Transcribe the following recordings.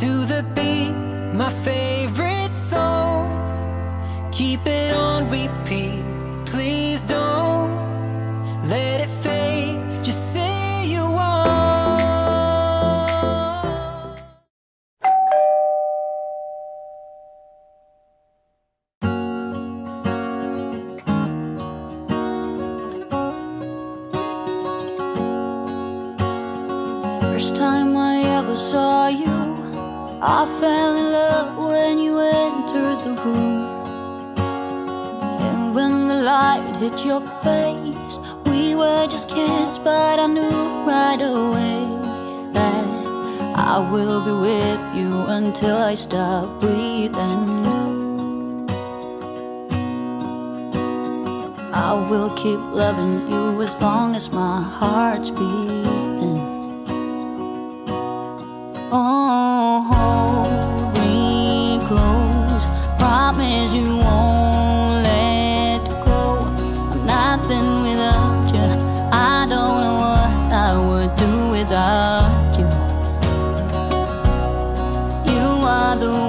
to the beat, my favorite song. Keep it on repeat, please don't let it fade. Just say you are. First time I ever saw you I fell in love when you entered the room. And when the light hit your face We were just kids but I knew right away That I will be with you until I stop breathing. I will keep loving you as long as my heart's beating Você. you. Are the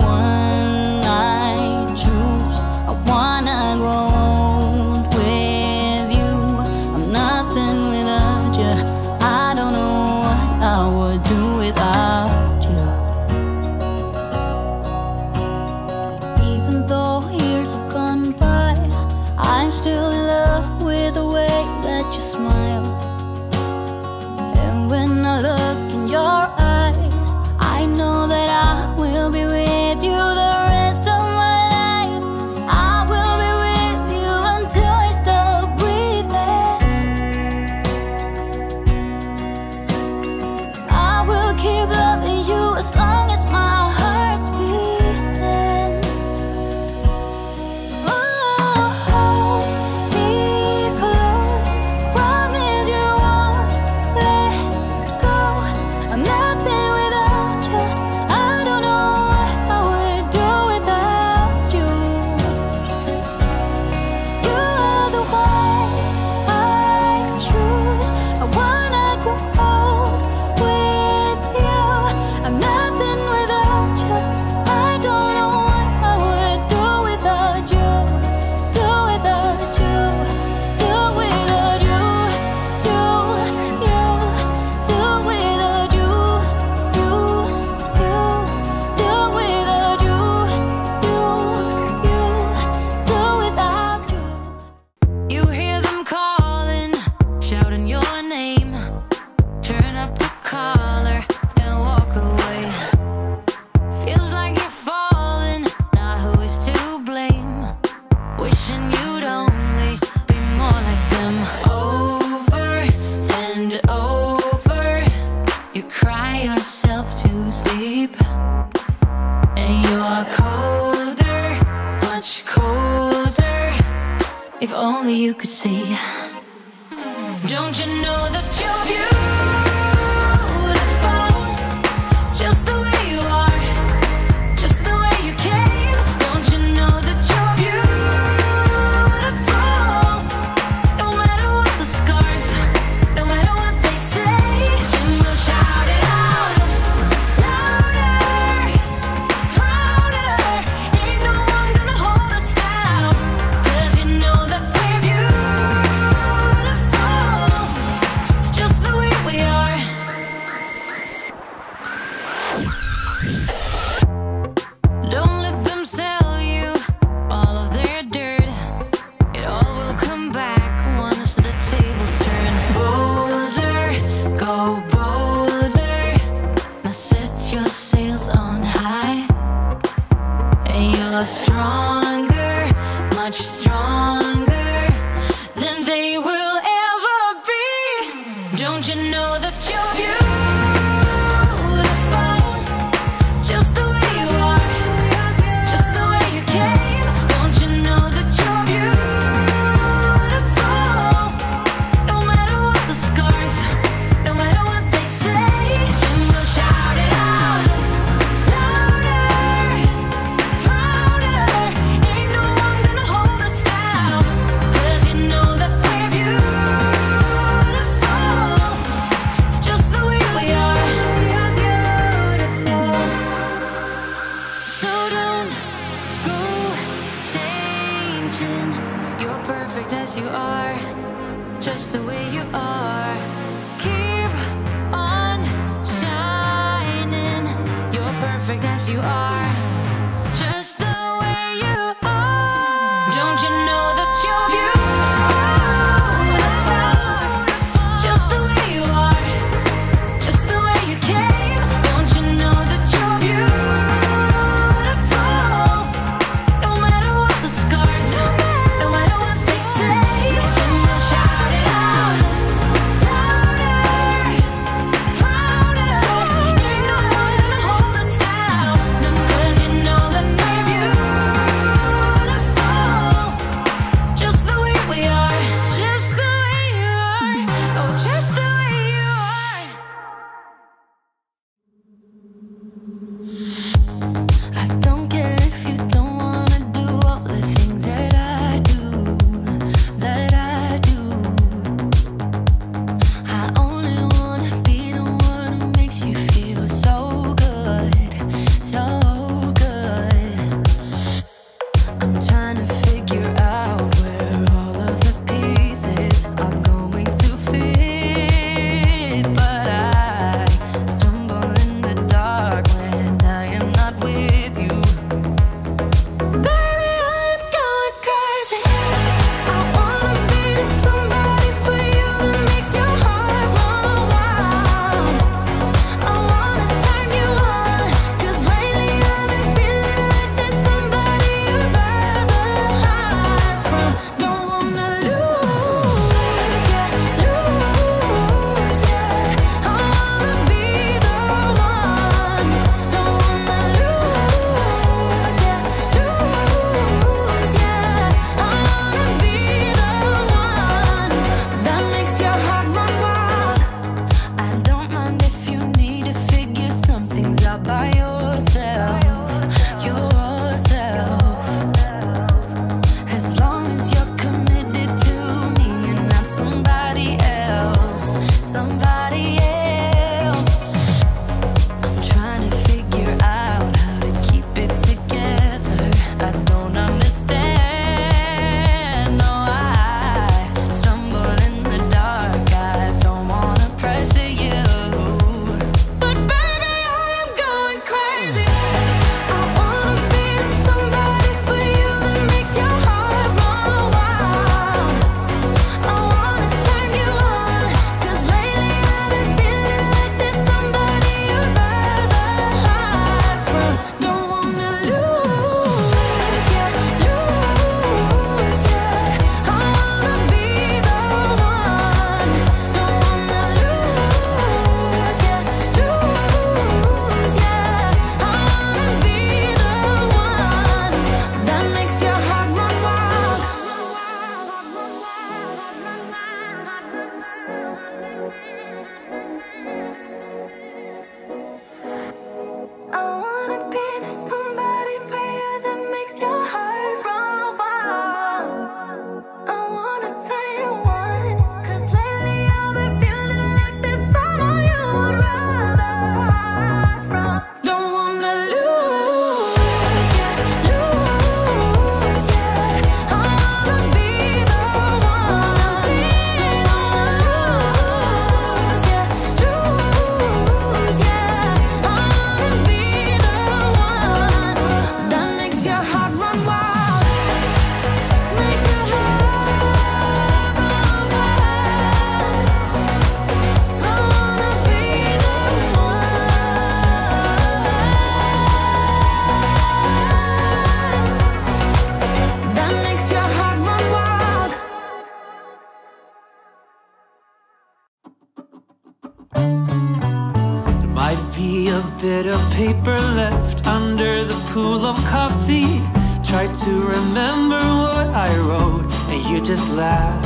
cool of coffee. Try to remember what I wrote, and you just laugh.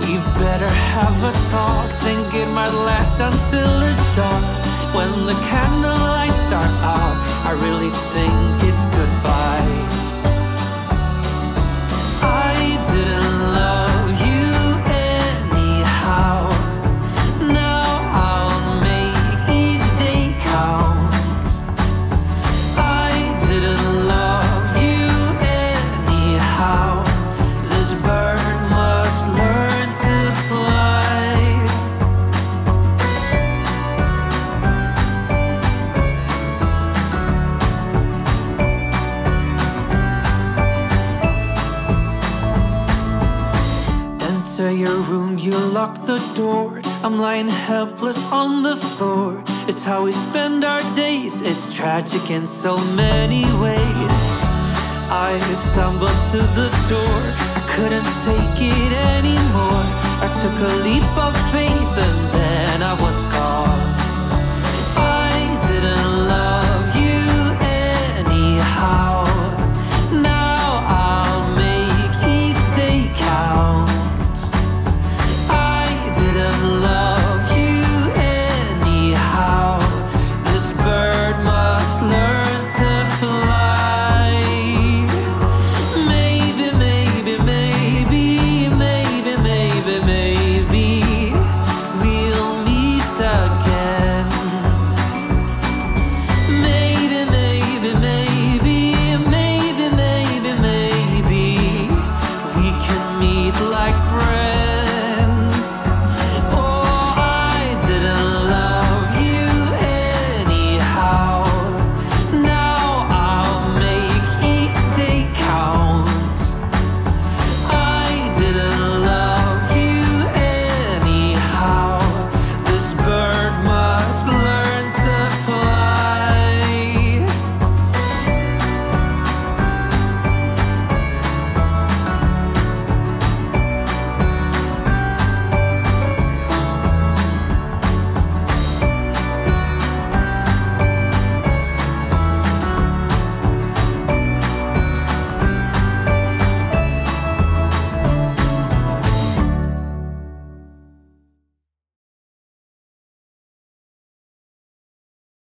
We better have a talk, think it might last until it's dark. When the candle lights are out, I really think it's goodbye. Lock the door. I'm lying helpless on the floor. It's how we spend our days. It's tragic in so many ways. I stumbled to the door. I couldn't take it anymore. I took a leap of faith